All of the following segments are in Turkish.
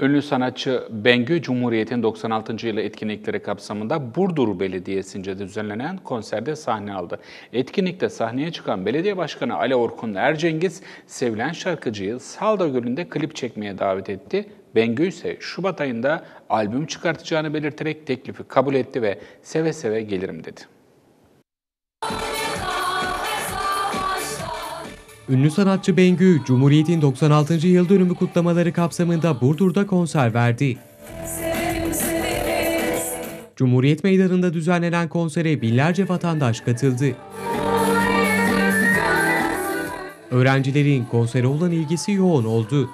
Ünlü sanatçı Bengü Cumhuriyet'in 96. yılı etkinlikleri kapsamında Burdur Belediyesi'nce düzenlenen konserde sahne aldı. Etkinlikte sahneye çıkan belediye başkanı Ali Orkun Ercengiz, sevilen şarkıcıyı Salda Gölü'nde klip çekmeye davet etti. Bengü ise Şubat ayında albüm çıkartacağını belirterek teklifi kabul etti ve seve seve gelirim dedi. Ünlü sanatçı Bengü, Cumhuriyet'in 96. yıl dönümü kutlamaları kapsamında Burdur'da konser verdi. Cumhuriyet Meydanı'nda düzenlenen konsere binlerce vatandaş katıldı. Öğrencilerin konsere olan ilgisi yoğun oldu.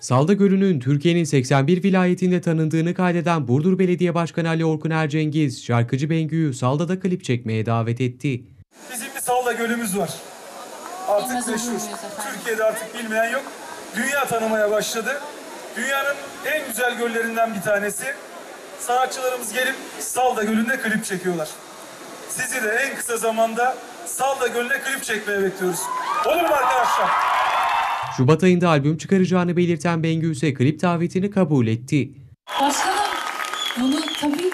Salda Gölü'nün Türkiye'nin 81 vilayetinde tanındığını kaydeden Burdur Belediye Başkanı Ali Orkun Ercengiz, şarkıcı Bengü'yü Salda'da klip çekmeye davet etti. Bizim bir Salda Gölümüz var. Artık Bilmez meşhur. Türkiye'de artık bilmeyen yok. Dünya tanımaya başladı. Dünyanın en güzel göllerinden bir tanesi. Sanatçılarımız gelip Salda Gölü'nde klip çekiyorlar. Sizi de en kısa zamanda Salda Gölü'ne klip çekmeye bekliyoruz. Olur mu arkadaşlar? Şubat ayında albüm çıkaracağını belirten Bengü ise klip davetini kabul etti. Başkanım bunu tabii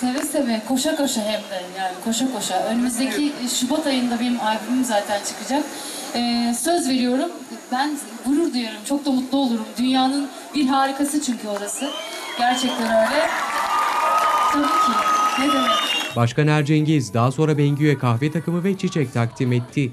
seve seve koşa koşa hem de yani koşa koşa. Önümüzdeki Şubat ayında benim albümüm zaten çıkacak. Ee, söz veriyorum ben gurur duyarım çok da mutlu olurum. Dünyanın bir harikası çünkü orası. Gerçekten öyle. Tabii ki ne demek. Başkan Ercengiz daha sonra Bengü'ye kahve takımı ve çiçek takdim etti.